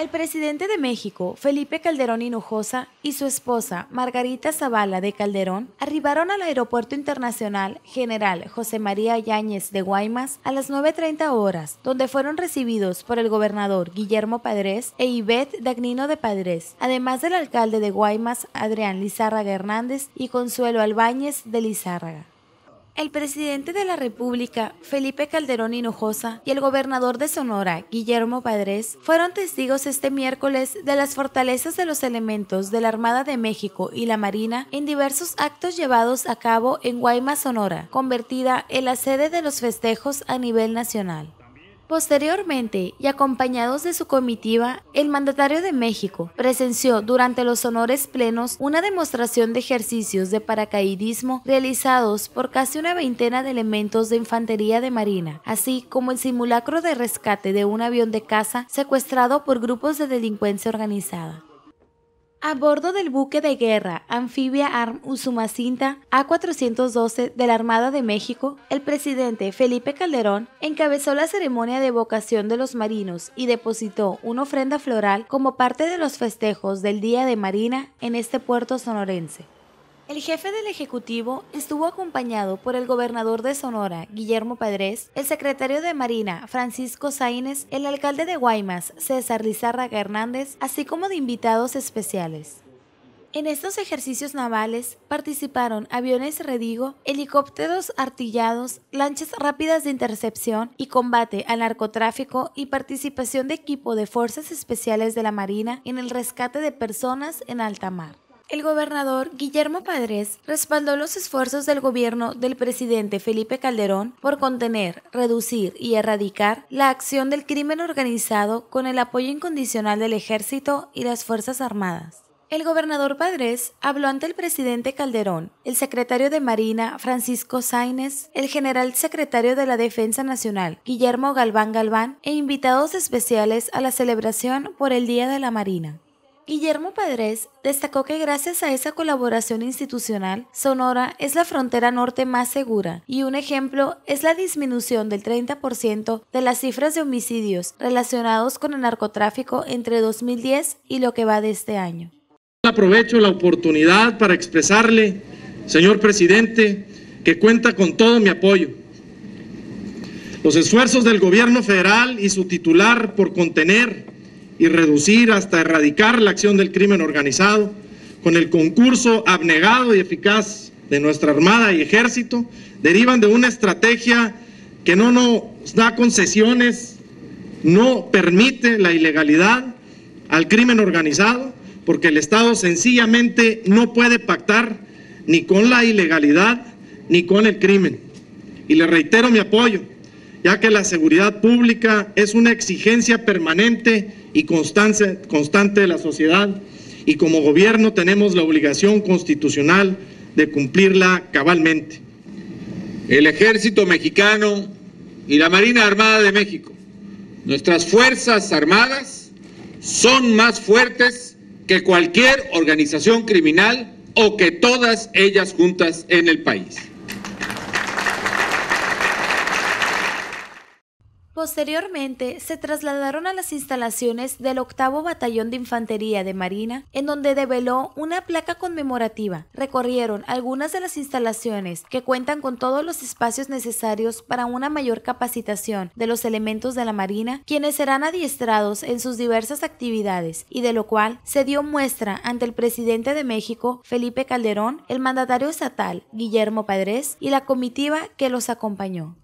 El presidente de México, Felipe Calderón Hinojosa, y su esposa, Margarita Zavala de Calderón, arribaron al Aeropuerto Internacional General José María Yáñez de Guaymas a las 9.30 horas, donde fueron recibidos por el gobernador Guillermo Padres e Ivette Dagnino de Padres, además del alcalde de Guaymas, Adrián Lizárraga Hernández, y Consuelo Albáñez de Lizárraga. El presidente de la República, Felipe Calderón Hinojosa, y el gobernador de Sonora, Guillermo Padres, fueron testigos este miércoles de las fortalezas de los elementos de la Armada de México y la Marina en diversos actos llevados a cabo en Guaymas, Sonora, convertida en la sede de los festejos a nivel nacional. Posteriormente, y acompañados de su comitiva, el mandatario de México presenció durante los honores plenos una demostración de ejercicios de paracaidismo realizados por casi una veintena de elementos de infantería de marina, así como el simulacro de rescate de un avión de caza secuestrado por grupos de delincuencia organizada. A bordo del buque de guerra anfibia Arm Usumacinta A412 de la Armada de México, el presidente Felipe Calderón encabezó la ceremonia de evocación de los marinos y depositó una ofrenda floral como parte de los festejos del Día de Marina en este puerto sonorense. El jefe del Ejecutivo estuvo acompañado por el gobernador de Sonora, Guillermo Padres, el secretario de Marina, Francisco Saínez, el alcalde de Guaymas, César Lizárraga Hernández, así como de invitados especiales. En estos ejercicios navales participaron aviones Redigo, helicópteros artillados, lanchas rápidas de intercepción y combate al narcotráfico y participación de equipo de fuerzas especiales de la Marina en el rescate de personas en alta mar. El gobernador Guillermo Padres respaldó los esfuerzos del gobierno del presidente Felipe Calderón por contener, reducir y erradicar la acción del crimen organizado con el apoyo incondicional del ejército y las Fuerzas Armadas. El gobernador Padres habló ante el presidente Calderón, el secretario de Marina Francisco Sainz, el general secretario de la Defensa Nacional Guillermo Galván Galván e invitados especiales a la celebración por el Día de la Marina. Guillermo Padres destacó que gracias a esa colaboración institucional, Sonora es la frontera norte más segura y un ejemplo es la disminución del 30% de las cifras de homicidios relacionados con el narcotráfico entre 2010 y lo que va de este año. Aprovecho la oportunidad para expresarle, señor presidente, que cuenta con todo mi apoyo. Los esfuerzos del gobierno federal y su titular por contener y reducir hasta erradicar la acción del crimen organizado, con el concurso abnegado y eficaz de nuestra Armada y Ejército, derivan de una estrategia que no nos da concesiones, no permite la ilegalidad al crimen organizado, porque el Estado sencillamente no puede pactar ni con la ilegalidad ni con el crimen. Y le reitero mi apoyo, ya que la seguridad pública es una exigencia permanente y constante, constante de la sociedad y como gobierno tenemos la obligación constitucional de cumplirla cabalmente. El ejército mexicano y la Marina Armada de México, nuestras Fuerzas Armadas, son más fuertes que cualquier organización criminal o que todas ellas juntas en el país. Posteriormente, se trasladaron a las instalaciones del octavo Batallón de Infantería de Marina, en donde develó una placa conmemorativa. Recorrieron algunas de las instalaciones que cuentan con todos los espacios necesarios para una mayor capacitación de los elementos de la Marina, quienes serán adiestrados en sus diversas actividades, y de lo cual se dio muestra ante el presidente de México, Felipe Calderón, el mandatario estatal, Guillermo Padres, y la comitiva que los acompañó.